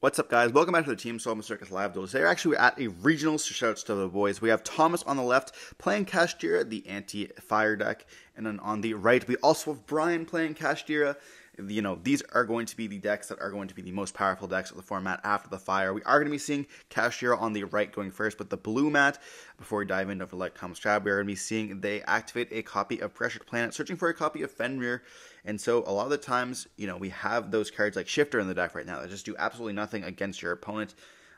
What's up, guys? Welcome back to the Team Solemn Circus Live Duel. Today, actually, we're at a regional, so shoutouts to the boys. We have Thomas on the left playing Kashtira, the anti-fire deck, and then on the right, we also have Brian playing Kashtira. You know, these are going to be the decks that are going to be the most powerful decks of the format after the fire. We are going to be seeing Kashtira on the right going first, but the blue mat, before we dive into Light Comes Trap, we are going to be seeing they activate a copy of Pressured Planet, searching for a copy of Fenrir, and so a lot of the times, you know, we have those cards like Shifter in the deck right now that just do absolutely nothing against your opponent.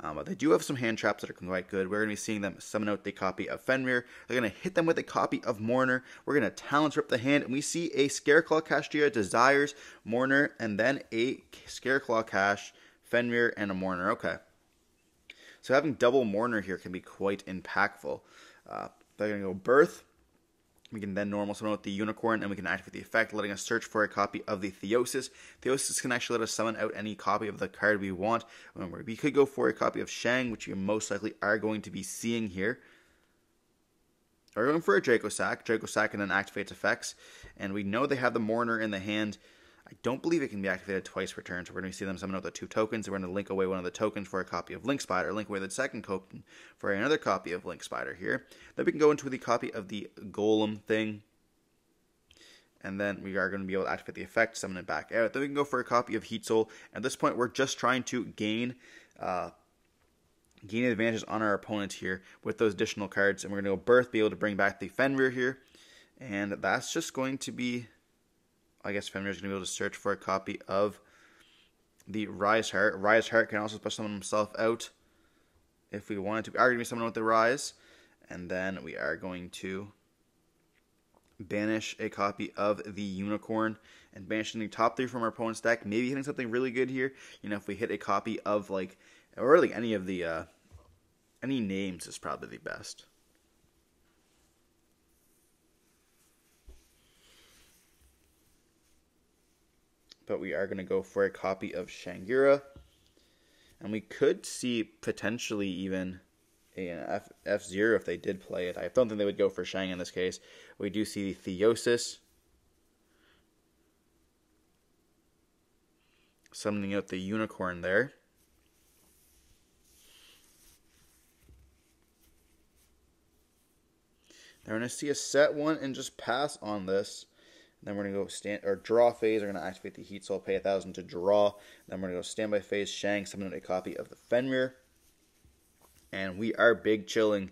Um, but they do have some hand traps that are quite good. We're going to be seeing them summon out the copy of Fenrir. They're going to hit them with a copy of Mourner. We're going to Talents Rip the hand, and we see a Scareclaw Kashtira, Desires, Mourner, and then a Scareclaw Cash, Fenrir, and a Mourner. Okay. So having double Mourner here can be quite impactful. Uh, they're going to go Birth, we can then normal summon with the Unicorn, and we can activate the effect, letting us search for a copy of the Theosis. Theosis can actually let us summon out any copy of the card we want. Remember, we could go for a copy of Shang, which you most likely are going to be seeing here. We're going for a Dracossack. Draco Sack can then activate effects, and we know they have the Mourner in the hand. I don't believe it can be activated twice per turn, so we're going to see them summon out the two tokens. We're going to link away one of the tokens for a copy of Link Spider, link away the second token for another copy of Link Spider here. Then we can go into the copy of the Golem thing, and then we are going to be able to activate the effect, summon it back out. Then we can go for a copy of Heat Soul. At this point, we're just trying to gain uh, gain advantages on our opponent here with those additional cards, and we're going to go Birth, be able to bring back the Fenrir here, and that's just going to be I guess Fenrir is going to be able to search for a copy of the Rise Heart. Rise Heart can also special summon himself out if we wanted to. We are going to be summoning with the Rise, and then we are going to banish a copy of the Unicorn and banishing the top three from our opponent's deck. Maybe hitting something really good here. You know, if we hit a copy of like, or like any of the, uh, any names is probably the best. But we are going to go for a copy of Shangira. And we could see potentially even an F F zero if they did play it. I don't think they would go for Shang in this case. We do see Theosis summoning out the unicorn there. They're going to see a set one and just pass on this. Then we're to go stand or draw phase. We're to activate the Heat Soul, pay a thousand to draw. Then we're to go standby phase. Shang summon a copy of the Fenrir, and we are big chilling.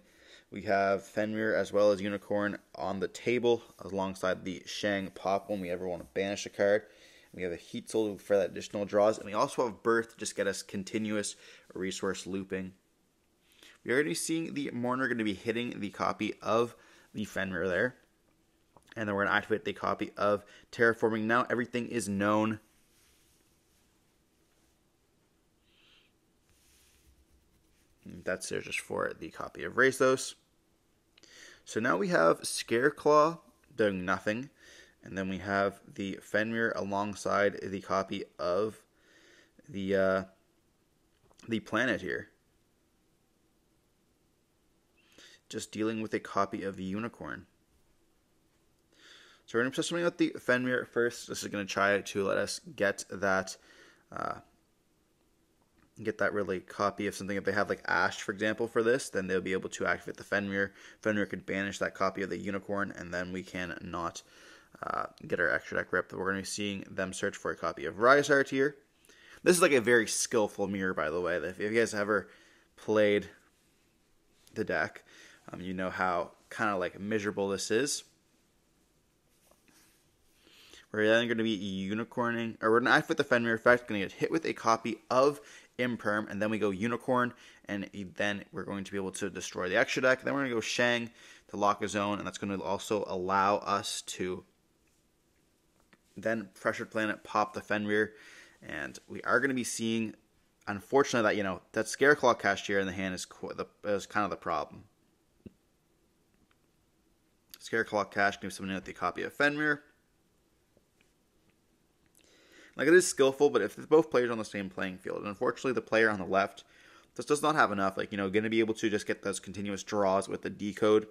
We have Fenrir as well as Unicorn on the table alongside the Shang pop when we ever want to banish a card. We have a Heat Soul for that additional draws, and we also have Birth to just get us continuous resource looping. We're already seeing the Mourner going to be hitting the copy of the Fenrir there and then we're going to activate the copy of terraforming. Now everything is known. That's there just for the copy of Wraitsoth. So now we have Scareclaw doing nothing, and then we have the Fenrir alongside the copy of the uh, the planet here. Just dealing with a copy of the unicorn. So we're going to put something with the Fenrir first. This is going to try to let us get that, uh, get that really copy of something. If they have like Ash, for example, for this, then they'll be able to activate the Fenrir. Fenrir could banish that copy of the Unicorn, and then we can not uh, get our extra deck ripped. We're going to be seeing them search for a copy of Rise here. This is like a very skillful mirror, by the way. If you guys ever played the deck, um, you know how kind of like miserable this is. We're then going to be unicorning, or we're going to activate the Fenrir effect, going to get hit with a copy of Imperm, and then we go Unicorn, and then we're going to be able to destroy the extra deck. Then we're going to go Shang to lock a zone, and that's going to also allow us to then Pressured Planet pop the Fenrir, and we are going to be seeing, unfortunately, that, you know, that Scareclaw Kashtira in the hand is, the, is kind of the problem. Scareclaw Cash be summoning out the copy of Fenrir. Like it is skillful, but if both players are on the same playing field, and unfortunately the player on the left just does not have enough, like you know, going to be able to just get those continuous draws with the decode,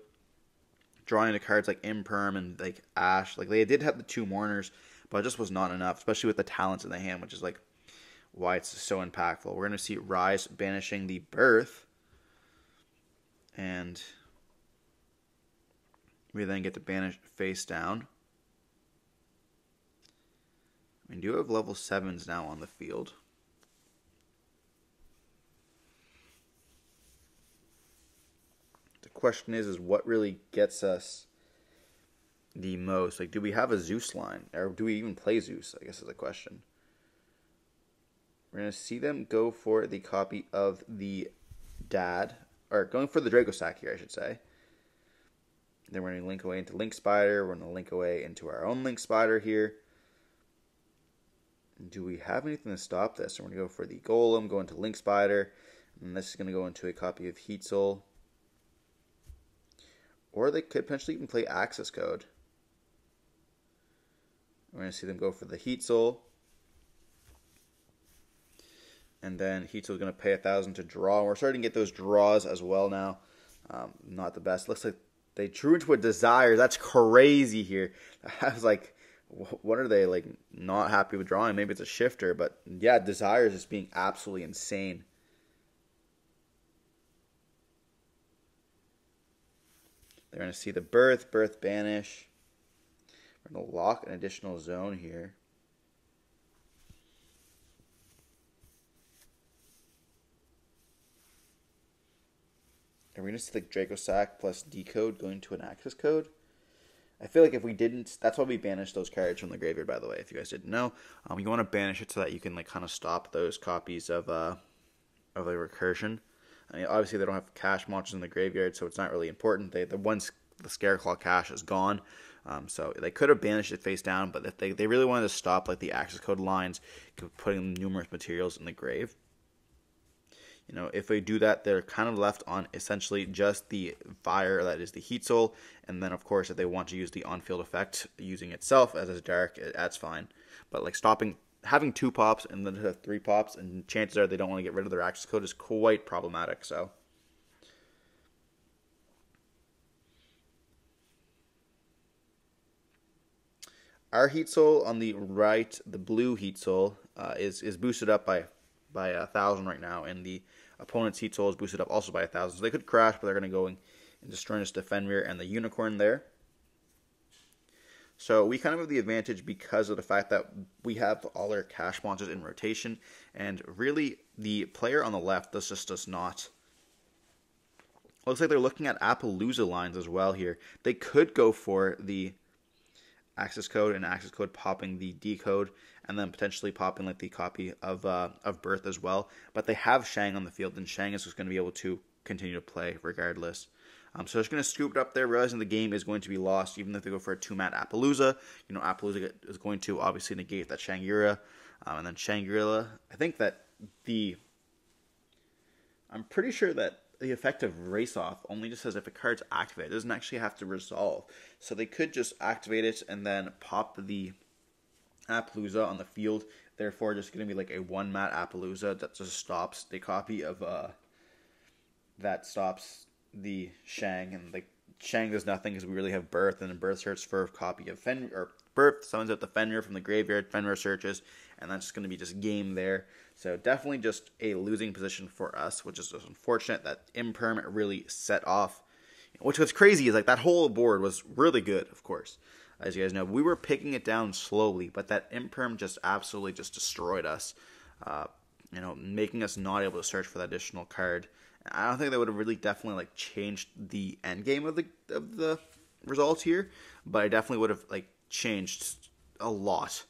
drawing the cards like Imperm and like Ash. Like they did have the two Mourners, but it just was not enough, especially with the talents in the hand, which is like why it's so impactful. We're going to see Rise banishing the Birth. And we then get to banish face down. We do you have level 7s now on the field. The question is, is what really gets us the most? Like, do we have a Zeus line? Or do we even play Zeus? I guess is the question. We're going to see them go for the copy of the Dad, or going for the Dracossack here, I should say. Then we're going to link away into Link Spider. We're going to link away into our own Link Spider here. Do we have anything to stop this? So we're going to go for the Golem, go into Link Spider, and this is going to go into a copy of Heat Soul. Or they could potentially even play Access Code. We're going to see them go for the Heat Soul. And then Heat Soul is going to pay a thousand to draw. We're starting to get those draws as well now. Um, not the best. Looks like they drew into a desire. That's crazy here. I was like, what are they like? Not happy with drawing? Maybe it's a shifter, but yeah, desire is just being absolutely insane. They're going to see the birth, birth banish. We're going to lock an additional zone here. Are we going to see the Dracossack plus decode going to an access code? I feel like if we didn't, that's why we banished those cards from the graveyard. By the way, if you guys didn't know, um, you want to banish it so that you can like kind of stop those copies of uh of the recursion. I mean, obviously they don't have cash monsters in the graveyard, so it's not really important. They the once the Scareclaw cash is gone, um, so they could have banished it face down. But if they they really wanted to stop like the access code lines, putting numerous materials in the grave, you know, if they do that, they're kind of left on essentially just the fire that is the heat soul, and then of course if they want to use the on-field effect using itself as a dark, that's fine. But like stopping having two pops and then three pops, and chances are they don't want to get rid of their access code is quite problematic. So. Our heat soul on the right, the blue heat soul, uh, is is boosted up by by a thousand right now, and the opponent's heat soul is boosted up also by a thousand. So they could crash, but they're going to go and destroy this Defender and the Unicorn there. So we kind of have the advantage because of the fact that we have all our cash monsters in rotation, and really the player on the left this just does not. Looks like they're looking at Apollousa lines as well here. They could go for the access code and access code popping the decode and then potentially popping like the copy of uh, of Birth as well. But they have Shang on the field, and Shang is just going to be able to continue to play regardless. Um, so just going to scoop it up there, realizing the game is going to be lost, even if they go for a two mat Apollousa. You know, Apollousa is going to obviously negate that Shangri-La, um, and then Shangri-La. I think that the I'm pretty sure that the effect of race off only just says if a card's activated. It doesn't actually have to resolve. So they could just activate it and then pop the Apollousa on the field. Therefore, just going to be like a one mat Apollousa that just stops the copy of uh that stops the Shang and like Shang does nothing because we really have Birth and then Birth searches for a copy of Fen or Birth summons out the Fenrir from the graveyard. Fenrir searches, and that's just going to be just game there. So definitely just a losing position for us, which is just unfortunate that Imperm really set off. Which was crazy is like that whole board was really good, of course as you guys know. We were picking it down slowly, but that imperm just absolutely just destroyed us. Uh, you know, making us not able to search for that additional card. I don't think that would have really definitely like changed the end game of the of the results here, but I definitely would have like changed a lot.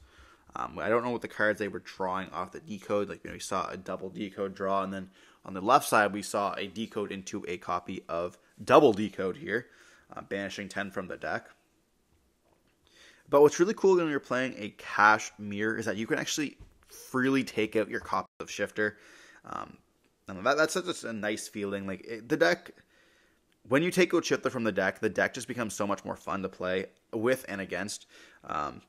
Um, I don't know what the cards they were drawing off the decode. Like you know, we saw a double decode draw, and then on the left side we saw a decode into a copy of double decode here, uh, banishing ten from the deck. But what's really cool when you're playing a cash mirror is that you can actually freely take out your copy of Shifter. Um, and that, that's just a nice feeling. Like it, the deck, when you take out Shifter from the deck, the deck just becomes so much more fun to play with and against. Um,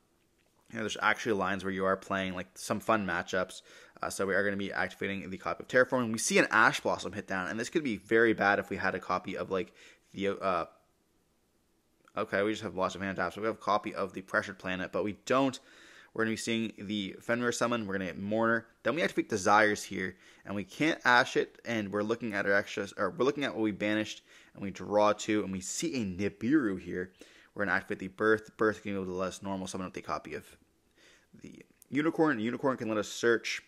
you know, there's actually lines where you are playing like some fun matchups. Uh, so we are going to be activating the copy of Terraforming. We see an Ash Blossom hit down, and this could be very bad if we had a copy of like the uh, Okay, we just have lots of hand taps. So we have a copy of the pressured planet, but we don't. we're going to be seeing the Fenrir summon. We're going to get Mourner. Then we activate Desires here, and we can't Ash it. And we're looking at our extras, or we're looking at what we banished, and we draw two, and we see a Nibiru here. We're going to activate the Birth. Birth can go to the less normal summon with the copy of the Unicorn. Unicorn can let us search.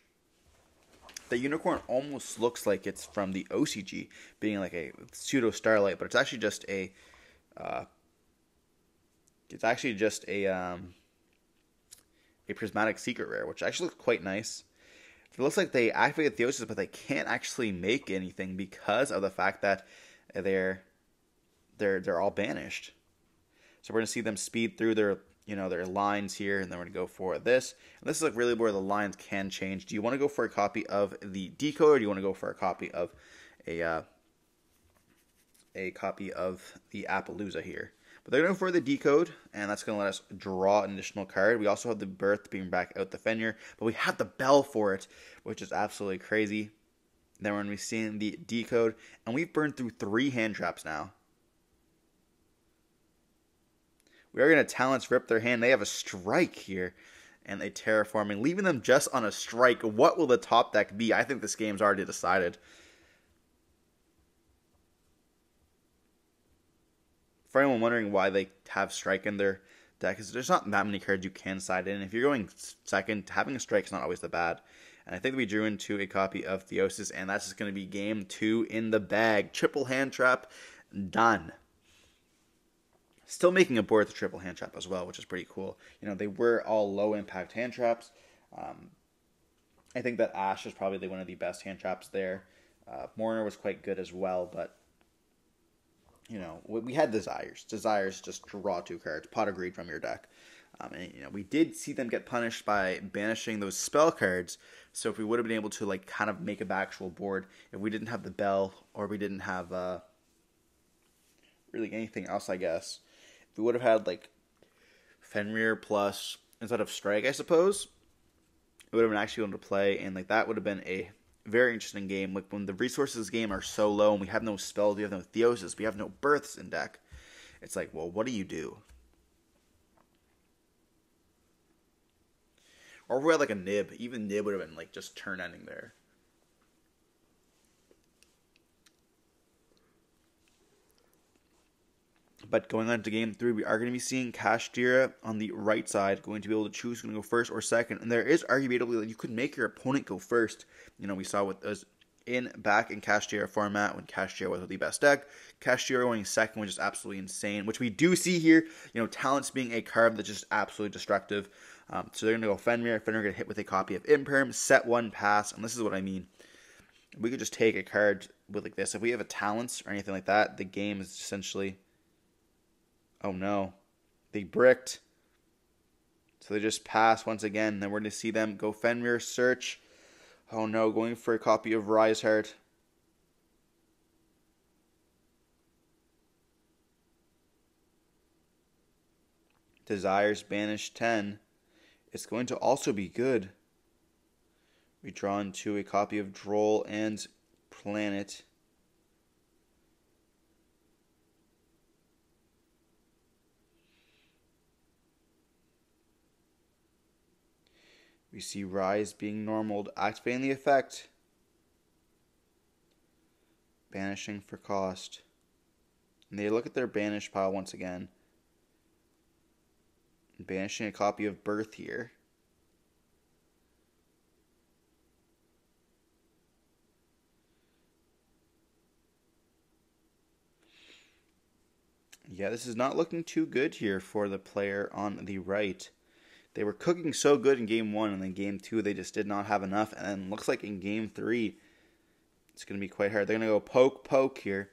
The unicorn almost looks like it's from the OCG, being like a pseudo starlight, but it's actually just a. Uh, it's actually just a um, a prismatic secret rare, which actually looks quite nice. It looks like they activated Theosis, but they can't actually make anything because of the fact that they're they're they're all banished. So we're gonna see them speed through their you know their lines here, and then we're gonna go for this. And this is like really where the lines can change. Do you want to go for a copy of the decode, or do you want to go for a copy of a uh, a copy of the Apollousa here? But they're going for the decode, and that's going to let us draw an additional card. We also have the birth being back out the Fenrir, but we have the bell for it, which is absolutely crazy. Then we're going to be seeing the decode, and we've burned through three hand traps now. We are going to talents rip their hand. They have a strike here, and a terraforming, leaving them just on a strike. What will the top deck be? I think this game's already decided. for anyone wondering why they have strike in their deck, is there's not that many cards you can side in. If you're going second, having a strike is not always the bad. And I think we drew into a copy of Theosis, and that's just going to be game two in the bag. Triple hand trap, done. Still making a board with a triple hand trap as well, which is pretty cool. You know, they were all low impact hand traps. Um, I think that Ash is probably one of the best hand traps there. Uh, Mourner was quite good as well, but you know, we had desires. Desires just draw two cards, pot of greed from your deck. Um, and you know, we did see them get punished by banishing those spell cards. So if we would have been able to like kind of make a actual board, if we didn't have the bell or we didn't have uh, really anything else, I guess, we would have had like Fenrir plus instead of strike, I suppose, it would have been actually able to play, and like that would have been a very interesting game. Like when the resources game are so low and we have no spells, we have no theosis, we have no births in deck. It's like, well, what do you do? Or we had like a nib, even nib would have been like just turn ending there. But going on to game three, we are going to be seeing Kashtira on the right side, going to be able to choose going to go first or second. And there is arguably that you could make your opponent go first. You know, we saw what was in back in Kashtira format when Kashtira was the best deck. Kashtira going second, which is absolutely insane. Which we do see here. You know, talents being a card that's just absolutely destructive. Um, so they're going to go Fenrir. Fenrir going to hit with a copy of Imperm, set one pass, and this is what I mean. We could just take a card with like this. If we have a talents or anything like that, the game is essentially Oh no. They bricked. So they just pass once again. Then we're going to see them go Fenrir search. Oh no, going for a copy of Rise Heart. Desires banish 10. It's going to also be good. We draw into a copy of Droll and Planet. We see Rise being normaled, activating the effect. Banishing for cost. And they look at their banish pile once again. Banishing a copy of Birth here. Yeah, this is not looking too good here for the player on the right they were cooking so good in game one, and then game two they just did not have enough. And then looks like in game three, it's going to be quite hard. They're going to go poke poke here.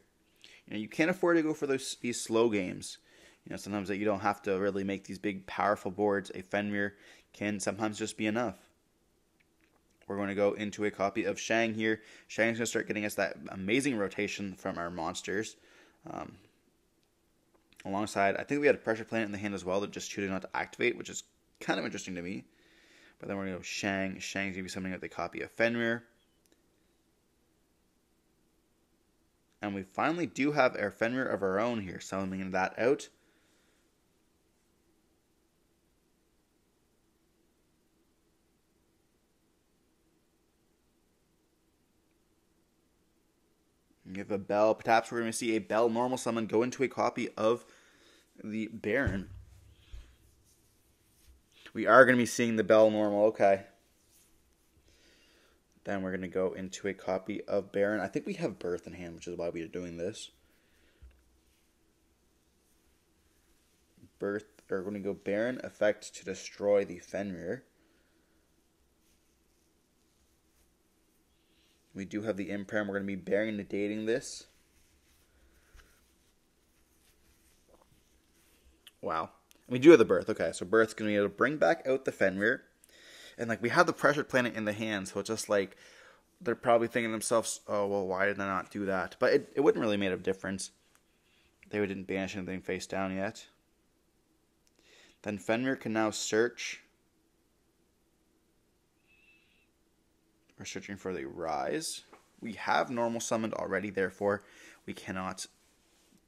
You know, you can't afford to go for those these slow games. You know, sometimes that you don't have to really make these big powerful boards. A Fenrir can sometimes just be enough. We're going to go into a copy of Shang here. Shang's going to start getting us that amazing rotation from our monsters. Um, alongside, I think we had a pressure planet in the hand as well that just choosing not to activate, which is kind of interesting to me. But then we're going to go Shang. Shang's going to be something that they copy of Fenrir. And we finally do have our Fenrir of our own here, Summoning that out. We have a bell. Perhaps we're going to see a bell normal summon go into a copy of the Baron. We are going to be seeing the Bell normal. Okay. Then we're going to go into a copy of Baron. I think we have Birth in hand, which is why we are doing this. Birth, we're going to go Baron effect to destroy the Fenrir. We do have the Imperm. We're going to be bearing the dating this. Wow. We do have the Birth. Okay, so Birth's to be able to bring back out the Fenrir and like we have the pressured planet in the hand, so it's just like they're probably thinking themselves, "Oh well, why did I not do that?" But it, it wouldn't really make a difference. They didn't banish anything face down yet. Then Fenrir can now search. We're searching for the rise. We have normal summoned already, therefore we cannot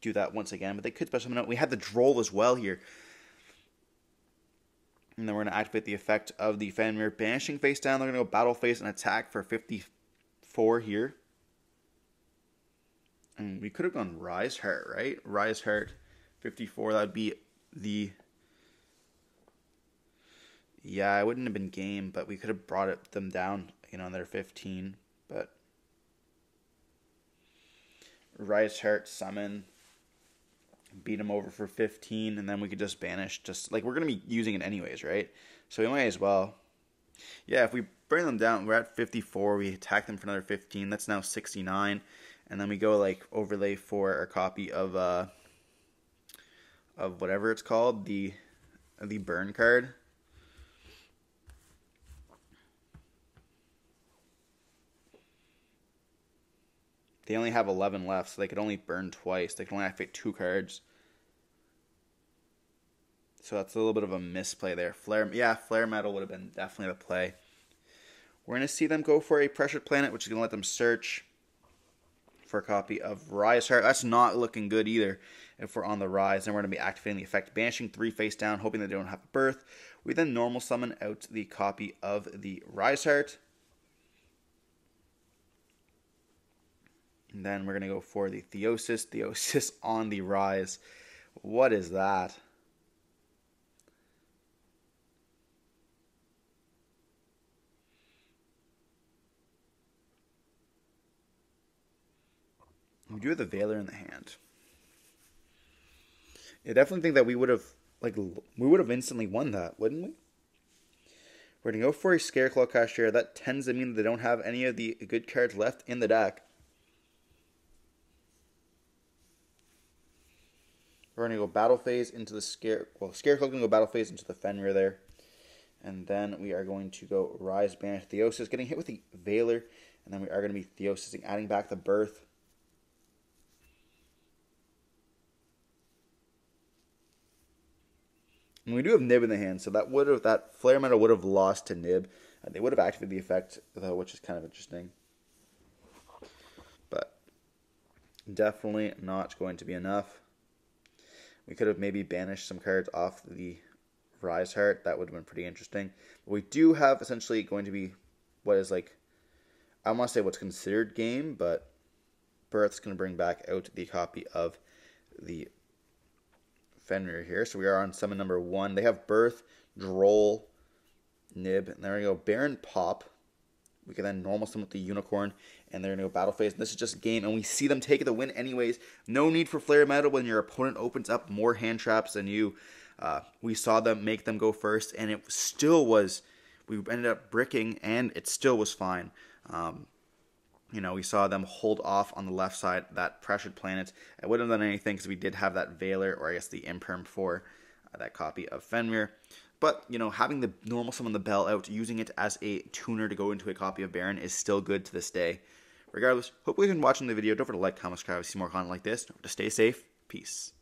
do that once again. But they could special summon out. We had the droll as well here. And then we're going to activate the effect of the Fenrir Banishing face down. They're going to go Battle Phase and attack for 54 here. And we could have gone Rise Heart, right? Rise Heart 54. That would be the. Yeah, it wouldn't have been game, but we could have brought it, them down, you know, they're 15. But. Rise Heart Summon beat him over for 15, and then we could just banish. Just like we're gonna be using it anyways, right? So we might as well. Yeah, if we bring them down, we're at 54. We attack them for another 15. That's now 69, and then we go like overlay for our copy of uh of whatever it's called the the burn card. They only have 11 left, so they could only burn twice. They can only activate two cards. So that's a little bit of a misplay there. Flare, yeah, Flare Metal would have been definitely the play. We're going to see them go for a Pressured Planet, which is going to let them search for a copy of Rise Heart. That's not looking good either if we're on the Rise. Then we're going to be activating the effect, banishing three face down, hoping they don't have a birth. We then normal summon out the copy of the Rise Heart. And then we're going to go for the Theosis. Theosis on the rise. What is that? We do have the Veiler in the hand. I definitely think that we would have like we would have instantly won that, wouldn't we? We're gonna go for a Scareclaw Kashtira. That tends to mean they don't have any of the good cards left in the deck. We're gonna go battle phase into the scare. Well, Scareclaw gonna go battle phase into the Fenrir there, and then we are going to go Rise Banish Theosis, getting hit with the Veiler, and then we are gonna be Theosis adding back the Birth. And we do have Nib in the hand, so that would have that Flare Metal would have lost to Nib. Uh, they would have activated the effect though, which is kind of interesting. But definitely not going to be enough. We could have maybe banished some cards off the Rise Heart. That would have been pretty interesting. But we do have essentially going to be what is like, I want to say what's considered game, but Birth's going to bring back out the copy of the Fenrir here. So we are on summon number one. They have Birth, Droll, Nib, and there we go. Baron Pop. We can then normal summon with the Unicorn, and they're going to go battle phase. And this is just game, and we see them take the win anyways. No need for Flare Metal when your opponent opens up more hand traps than you. Uh, we saw them make them go first, and it still was. We ended up bricking, and it still was fine. Um, you know, we saw them hold off on the left side that pressured planet. It wouldn't have done anything because we did have that Veiler, or I guess the Imperm for uh, that copy of Fenrir. But, you know, having the normal summon the bell out, using it as a tuner to go into a copy of Baron is still good to this day. Regardless, hope you've been watching the video. Don't forget to like, comment, subscribe, to see more content like this. Don't forget to stay safe. Peace.